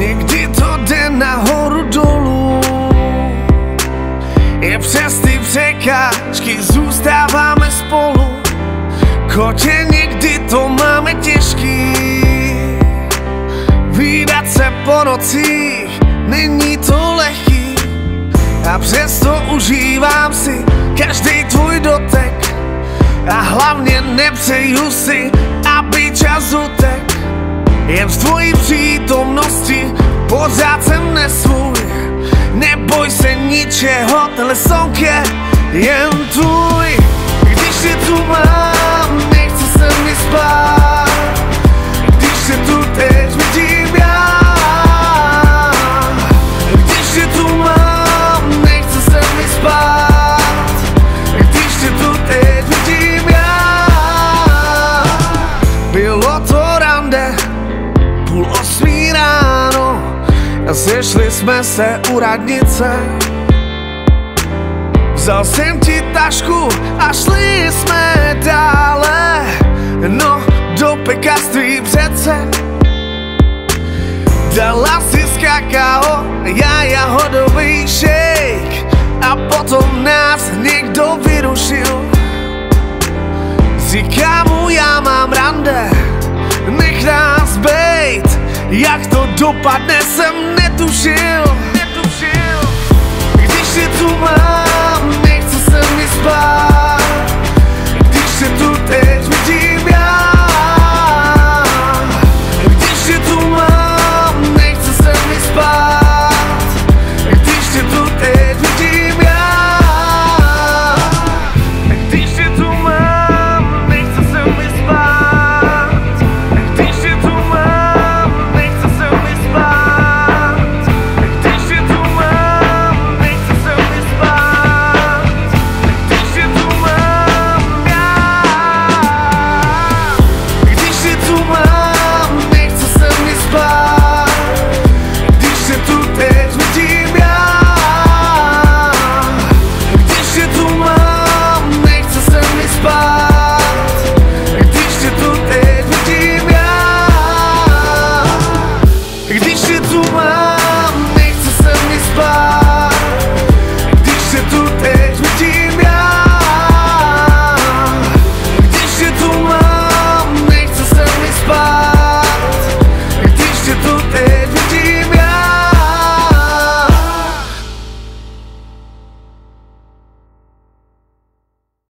Někdy to jde nahoru dolů. I přes ty překážky zůstáváme spolu. Kotě někdy to máme těžký. Výdat se po nocích není to lehký. A přesto užívám si každý tvůj dotek. A hlavně nepřeju si, aby čas utek Jen v tvojí přítomnosti pořád jsem nesvůj. Neboj se ničeho, tenhle song je jen tvůj. Když tě tu mám, nechce se mi spát osmí ráno a Sešli jsme se u radnice. Vzal jsem ti tašku a šli jsme dále. No, do pekařství přece. Dala si z kakao, já jahodový shake A potom nás někdo vyrušil Jak to dopadne, jsem netušil. Netušil. Když tě tu mám,